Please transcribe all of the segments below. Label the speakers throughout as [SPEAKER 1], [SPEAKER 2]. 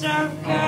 [SPEAKER 1] sense of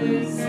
[SPEAKER 1] point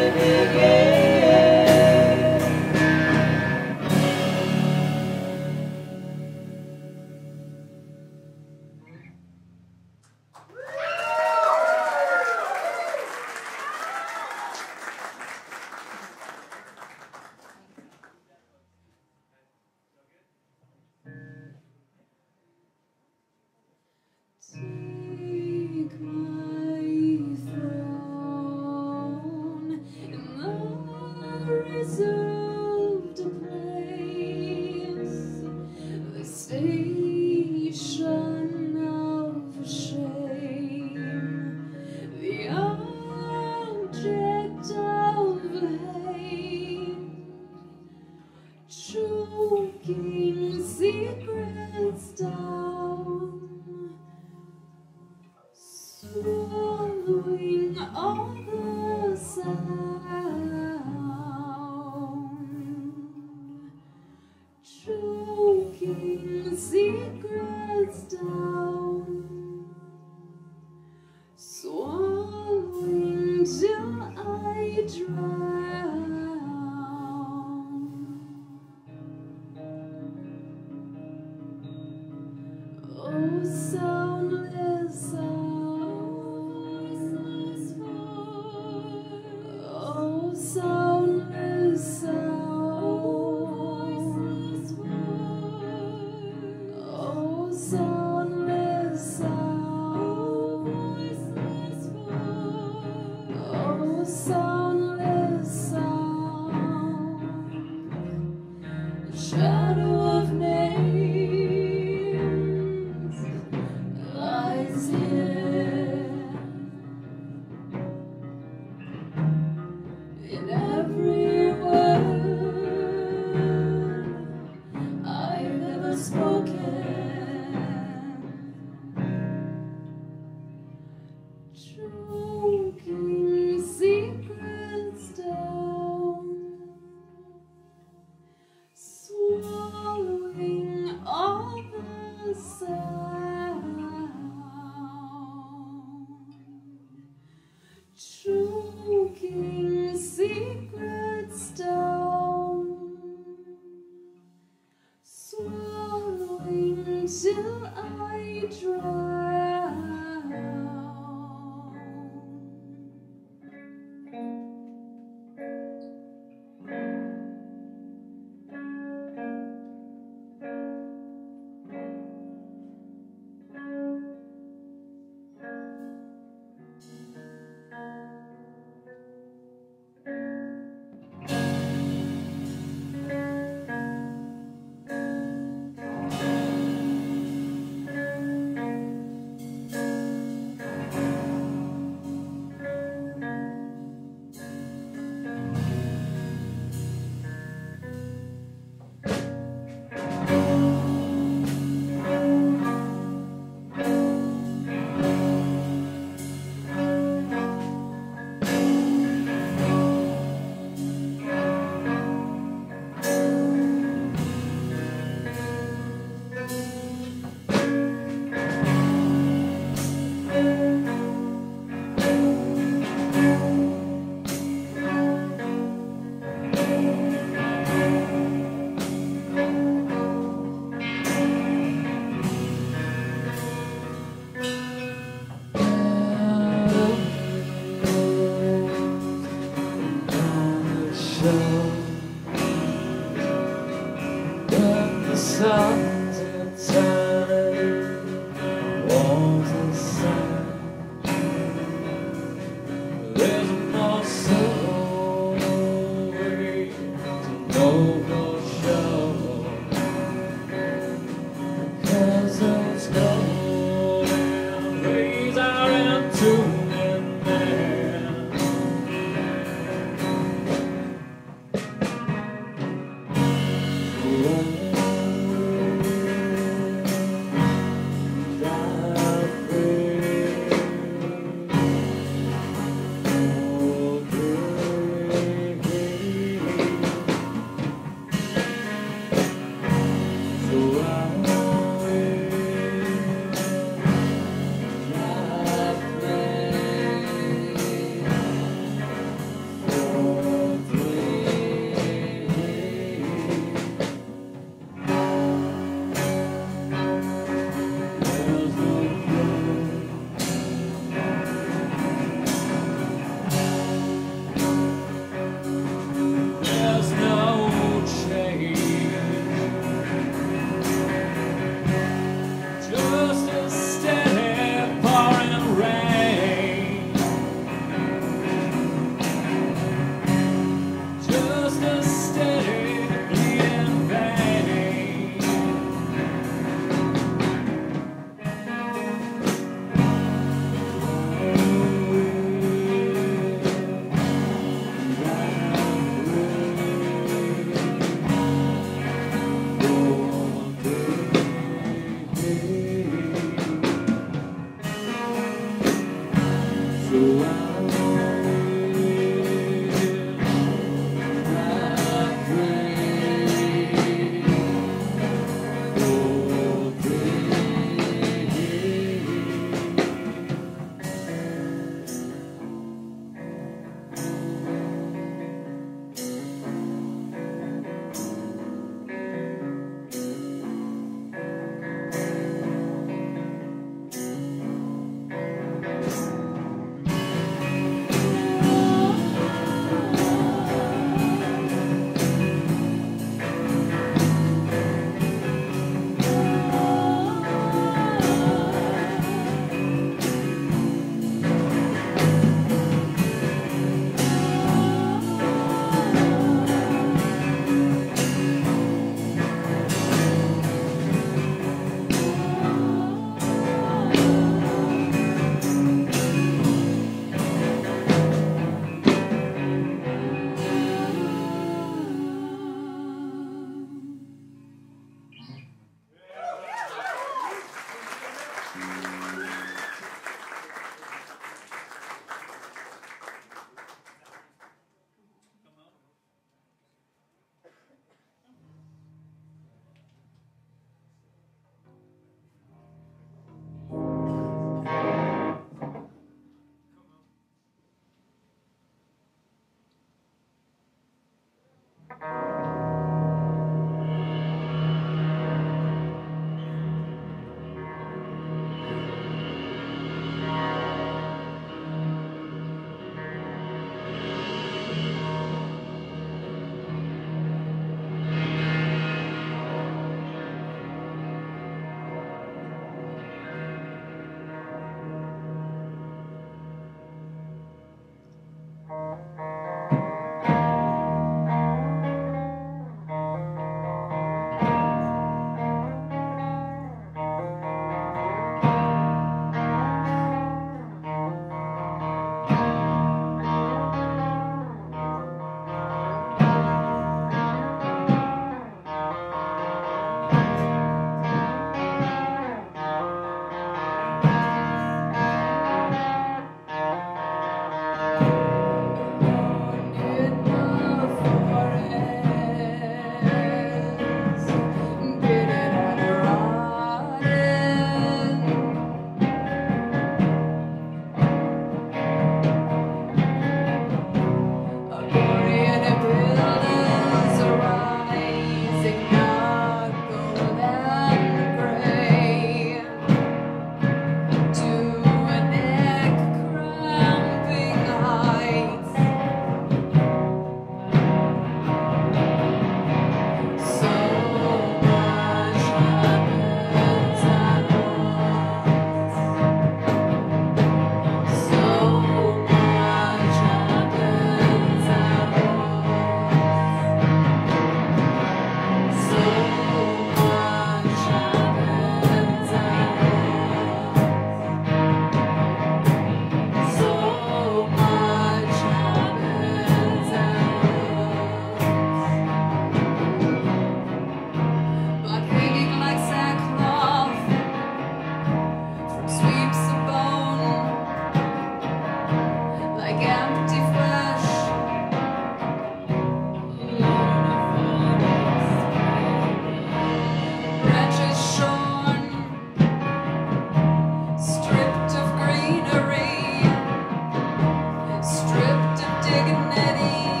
[SPEAKER 1] dignity.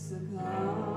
[SPEAKER 2] Succumbed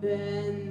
[SPEAKER 2] bending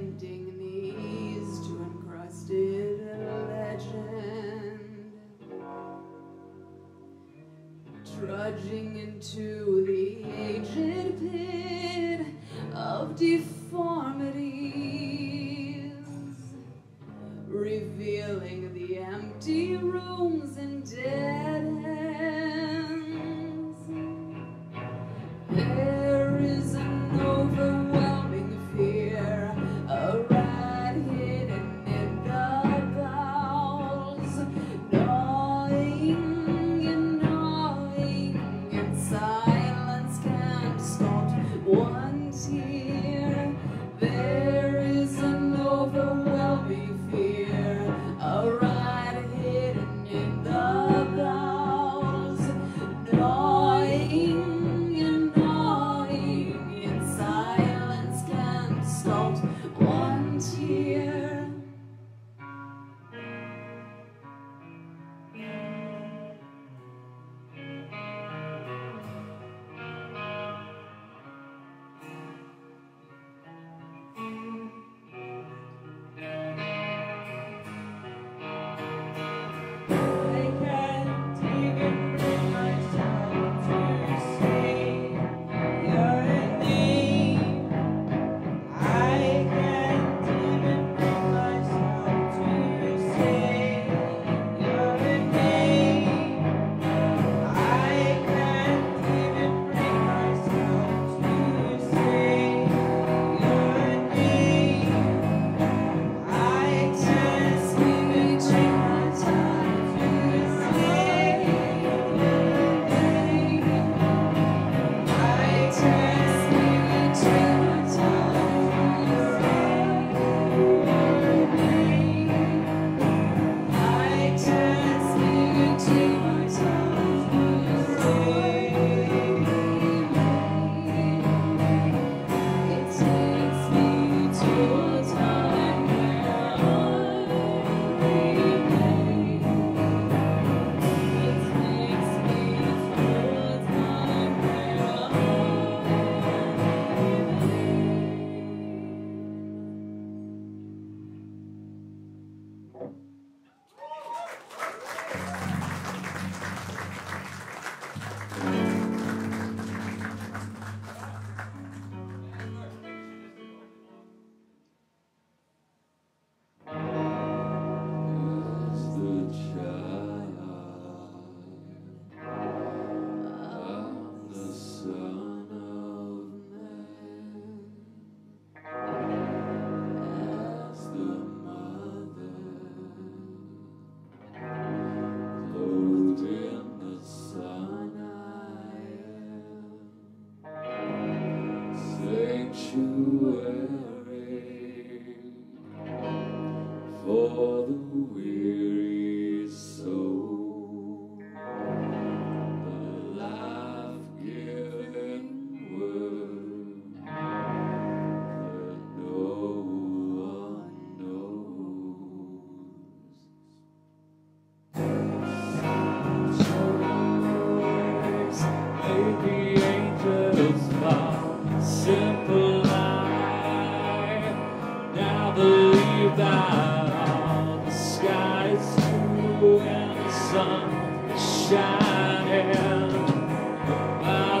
[SPEAKER 2] by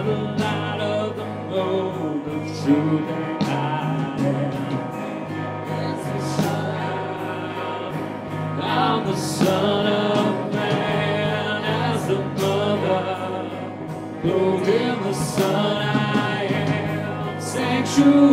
[SPEAKER 2] the light of the moon but truth
[SPEAKER 3] I
[SPEAKER 4] am. The sun,
[SPEAKER 5] I'm the son of man, as the mother, in the sun I am. Sanctuary.